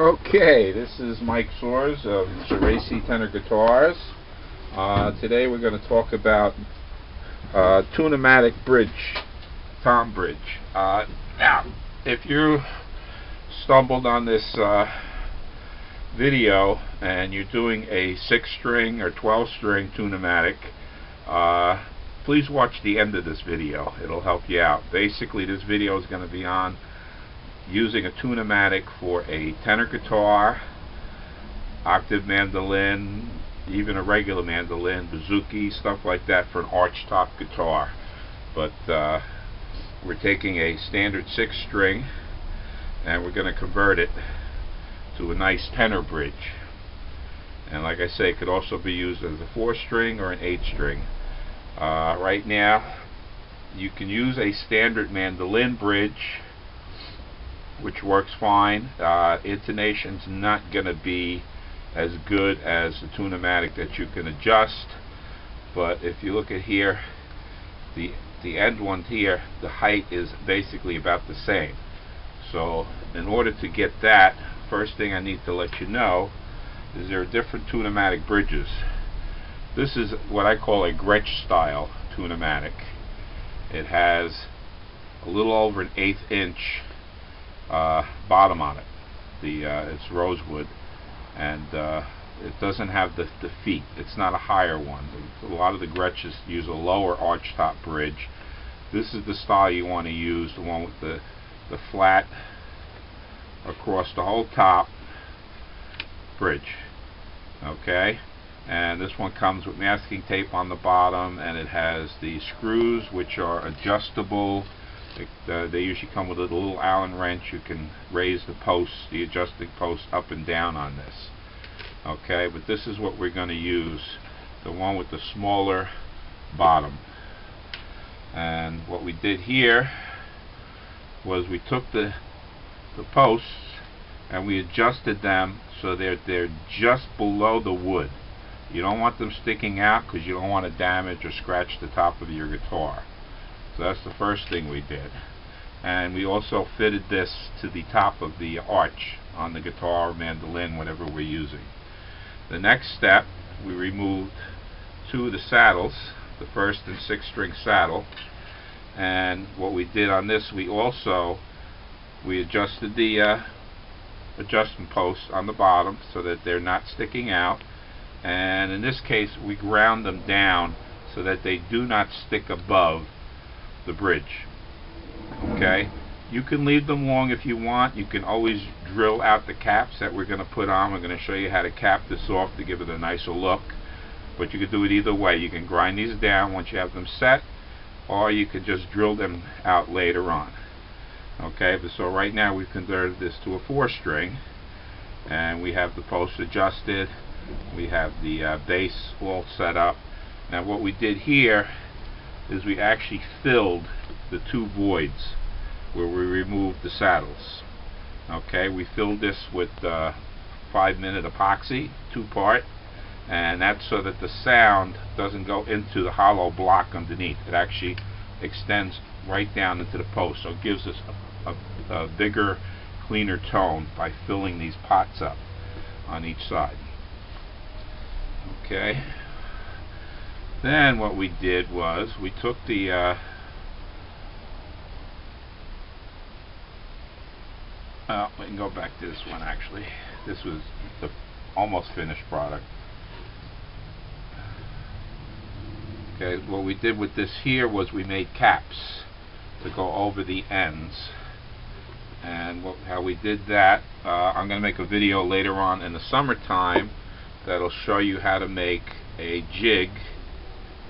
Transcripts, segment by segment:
Okay, this is Mike Soares of Geraci Tenor Guitars. Uh, today we're going to talk about uh, Tune-o-matic bridge, tom bridge. Uh, now, if you stumbled on this uh, video and you're doing a 6-string or 12-string Tune-o-matic, uh, please watch the end of this video. It'll help you out. Basically, this video is going to be on using a Tune-o-matic for a tenor guitar, octave mandolin, even a regular mandolin, bouzouki, stuff like that for an archtop guitar. But uh, we're taking a standard six string and we're going to convert it to a nice tenor bridge. And like I say, it could also be used as a four string or an eight string. Uh, right now, you can use a standard mandolin bridge which works fine. Uh, intonation's not going to be as good as the Tune-o-matic that you can adjust but if you look at here the the end one here the height is basically about the same. So in order to get that first thing I need to let you know is there are different Tune-o-matic bridges. This is what I call a Gretsch style Tune-o-matic it has a little over an eighth inch uh, bottom on it. The uh, it's rosewood, and uh, it doesn't have the the feet. It's not a higher one. A lot of the Gretsches use a lower arch top bridge. This is the style you want to use, the one with the the flat across the whole top bridge. Okay and this one comes with masking tape on the bottom and it has the screws which are adjustable uh, they usually come with a little Allen wrench. You can raise the posts, the adjusting posts up and down on this. Okay, but this is what we're going to use, the one with the smaller bottom. And what we did here was we took the the posts and we adjusted them so they're they're just below the wood. You don't want them sticking out because you don't want to damage or scratch the top of your guitar. So that's the first thing we did. And we also fitted this to the top of the arch on the guitar, mandolin, whatever we're using. The next step, we removed two of the saddles, the first and sixth string saddle. And what we did on this, we also we adjusted the uh, adjustment posts on the bottom so that they're not sticking out. And in this case, we ground them down so that they do not stick above the bridge. Okay? You can leave them long if you want. You can always drill out the caps that we're going to put on. We're going to show you how to cap this off to give it a nicer look. But you can do it either way. You can grind these down once you have them set, or you could just drill them out later on. Okay, but so right now we've converted this to a four string, and we have the post adjusted. We have the uh, base all set up. Now what we did here is we actually filled the two voids where we removed the saddles. Okay, we filled this with uh, five minute epoxy, two part, and that's so that the sound doesn't go into the hollow block underneath. It actually extends right down into the post, so it gives us a, a, a bigger, cleaner tone by filling these pots up on each side. Okay. Then what we did was we took the uh, uh, we can go back to this one actually. This was the almost finished product. Okay, what we did with this here was we made caps to go over the ends. And what, how we did that, uh, I'm going to make a video later on in the summertime that'll show you how to make a jig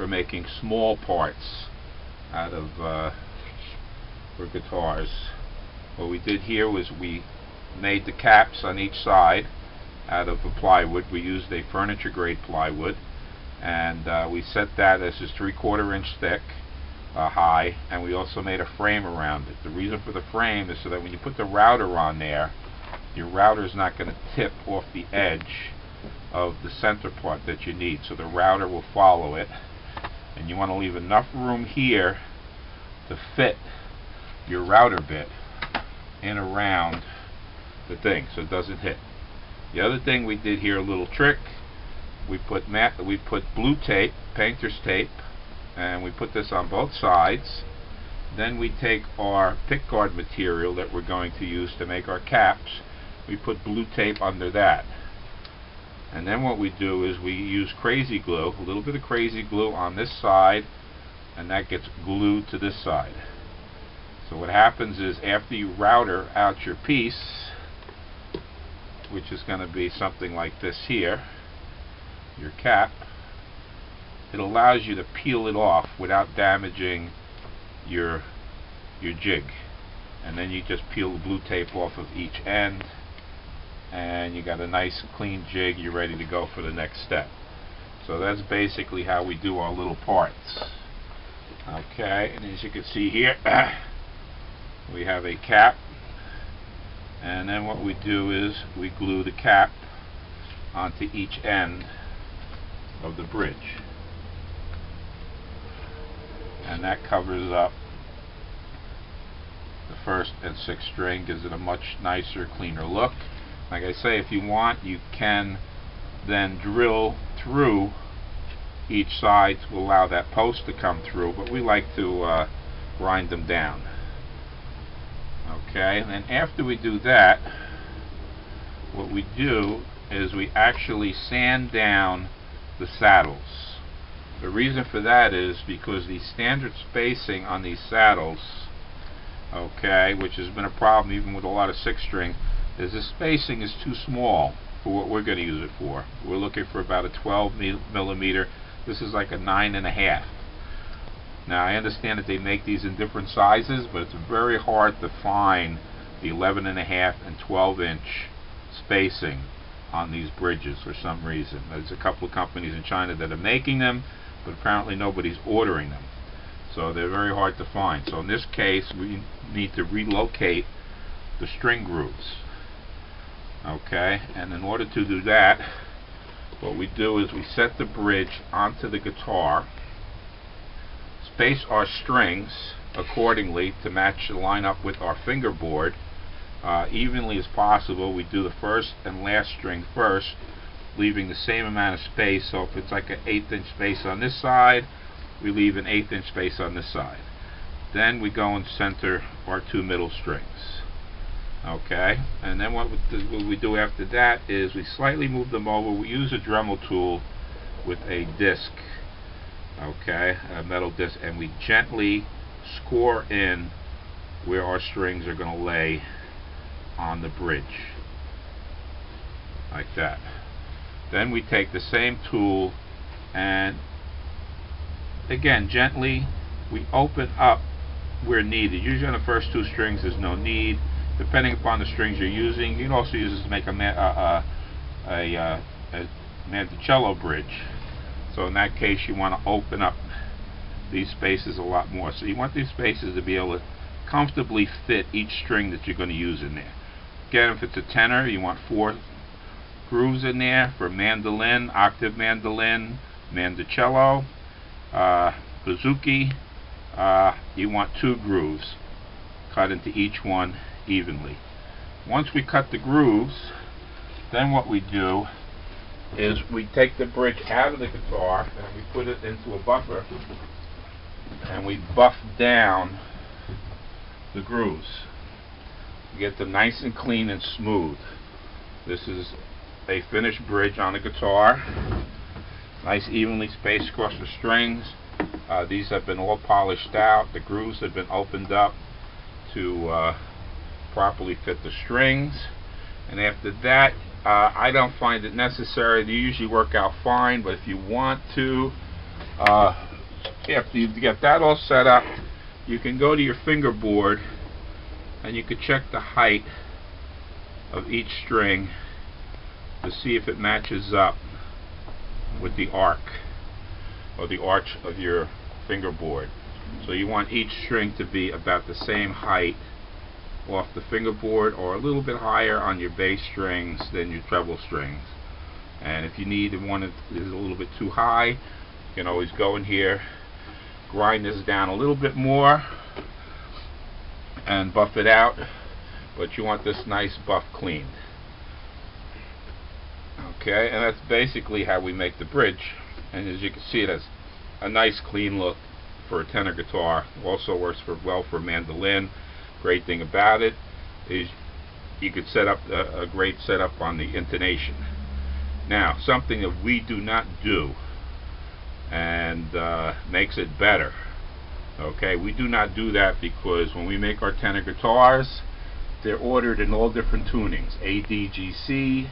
for making small parts out of uh, for guitars. What we did here was we made the caps on each side out of plywood. We used a furniture grade plywood and uh, we set that as just three quarter inch thick uh, high and we also made a frame around it. The reason for the frame is so that when you put the router on there your router is not going to tip off the edge of the center part that you need so the router will follow it and you want to leave enough room here to fit your router bit in around the thing so it doesn't hit. The other thing we did here, a little trick, we put mat we put blue tape, painter's tape, and we put this on both sides. Then we take our pick guard material that we're going to use to make our caps. We put blue tape under that. And then what we do is we use crazy glue, a little bit of crazy glue on this side, and that gets glued to this side. So what happens is after you router out your piece, which is going to be something like this here, your cap, it allows you to peel it off without damaging your your jig. And then you just peel the blue tape off of each end and you got a nice clean jig, you're ready to go for the next step. So that's basically how we do our little parts. Okay, and as you can see here, we have a cap, and then what we do is we glue the cap onto each end of the bridge. And that covers up the first and sixth string, gives it a much nicer, cleaner look. Like I say, if you want, you can then drill through each side to allow that post to come through, but we like to uh, grind them down. Okay, and then after we do that, what we do is we actually sand down the saddles. The reason for that is because the standard spacing on these saddles, okay, which has been a problem even with a lot of six string, is the spacing is too small for what we're going to use it for. We're looking for about a 12 millimeter. This is like a nine and a half. Now I understand that they make these in different sizes, but it's very hard to find the 11 and a half and 12 inch spacing on these bridges for some reason. There's a couple of companies in China that are making them, but apparently nobody's ordering them. So they're very hard to find. So in this case, we need to relocate the string grooves okay and in order to do that what we do is we set the bridge onto the guitar space our strings accordingly to match the line up with our fingerboard. Uh, evenly as possible we do the first and last string first leaving the same amount of space. So if it's like an eighth inch space on this side we leave an eighth inch space on this side. Then we go and center our two middle strings okay and then what we do after that is we slightly move them over. We use a Dremel tool with a disc okay a metal disc and we gently score in where our strings are going to lay on the bridge like that. Then we take the same tool and again gently we open up where needed. Usually on the first two strings there's no need depending upon the strings you're using. You can also use this to make a, a, a, a, bridge. So in that case, you want to open up these spaces a lot more. So you want these spaces to be able to comfortably fit each string that you're going to use in there. Again, if it's a tenor, you want four grooves in there for mandolin, octave mandolin, mandocello, uh, bouzouki. Uh, you want two grooves cut into each one evenly. Once we cut the grooves, then what we do is we take the bridge out of the guitar and we put it into a buffer and we buff down the grooves. We get them nice and clean and smooth. This is a finished bridge on the guitar. Nice evenly spaced across the strings. Uh, these have been all polished out. The grooves have been opened up to uh, properly fit the strings. And after that uh, I don't find it necessary. They usually work out fine but if you want to uh, after you get that all set up you can go to your fingerboard and you can check the height of each string to see if it matches up with the arc or the arch of your fingerboard. So you want each string to be about the same height off the fingerboard or a little bit higher on your bass strings than your treble strings and if you need one that is a little bit too high you can always go in here grind this down a little bit more and buff it out but you want this nice buff cleaned. Okay, and that's basically how we make the bridge. And as you can see, it has a nice clean look for a tenor guitar. Also works for well for mandolin. Great thing about it is you could set up a, a great setup on the intonation. Now, something that we do not do and uh, makes it better. Okay, we do not do that because when we make our tenor guitars, they're ordered in all different tunings. ADGC,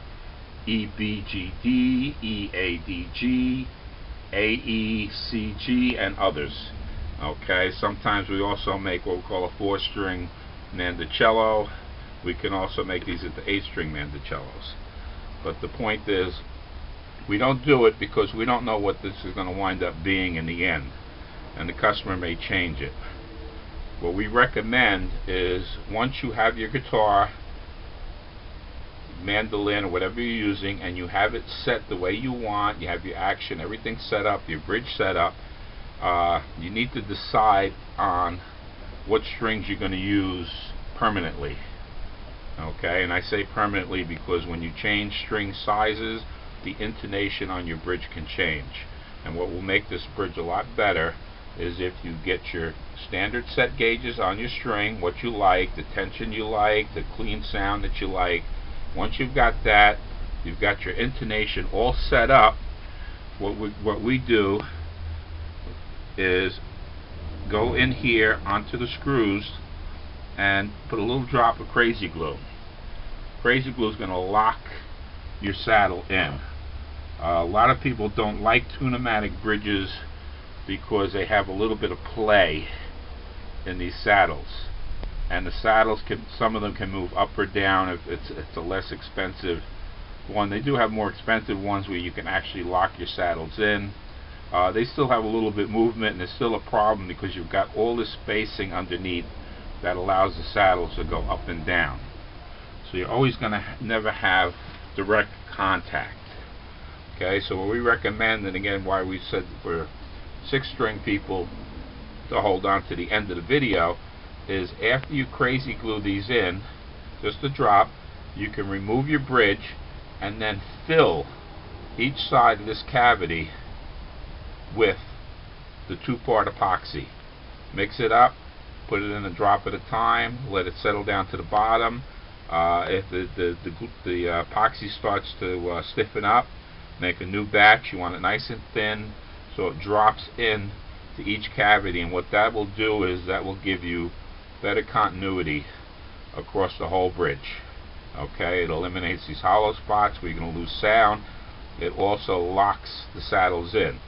EBGD, EADG, AECG, and others. Okay, sometimes we also make what we call a four-string mandocello. We can also make these at the eight-string mandocellos. But the point is, we don't do it because we don't know what this is going to wind up being in the end. And the customer may change it. What we recommend is once you have your guitar mandolin or whatever you're using and you have it set the way you want, you have your action, everything set up, your bridge set up, uh, you need to decide on what strings you're going to use permanently. Okay, and I say permanently because when you change string sizes, the intonation on your bridge can change. And what will make this bridge a lot better is if you get your standard set gauges on your string, what you like, the tension you like, the clean sound that you like, once you've got that, you've got your intonation all set up, what we, what we do is go in here onto the screws and put a little drop of crazy glue. Crazy glue is going to lock your saddle in. Uh, a lot of people don't like Tune-o-matic bridges because they have a little bit of play in these saddles and the saddles can some of them can move up or down if it's it's a less expensive one they do have more expensive ones where you can actually lock your saddles in uh, they still have a little bit movement and it's still a problem because you've got all this spacing underneath that allows the saddles to go up and down. So you're always going to ha never have direct contact. Okay so what we recommend and again why we said we're six string people to hold on to the end of the video is after you crazy glue these in, just a drop, you can remove your bridge and then fill each side of this cavity with the two-part epoxy. Mix it up, put it in a drop at a time, let it settle down to the bottom. Uh, if the, the, the, the uh, epoxy starts to uh, stiffen up, make a new batch. You want it nice and thin so it drops in to each cavity and what that will do is that will give you better continuity across the whole bridge. Okay, it eliminates these hollow spots where you're going to lose sound. It also locks the saddles in.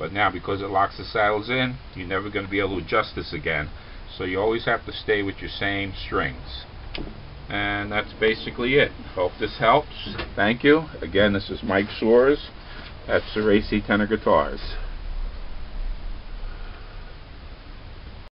But now because it locks the saddles in, you're never going to be able to adjust this again. So you always have to stay with your same strings. And that's basically it. Hope this helps. Thank you. Again, this is Mike Soares at Cerace Tenor Guitars.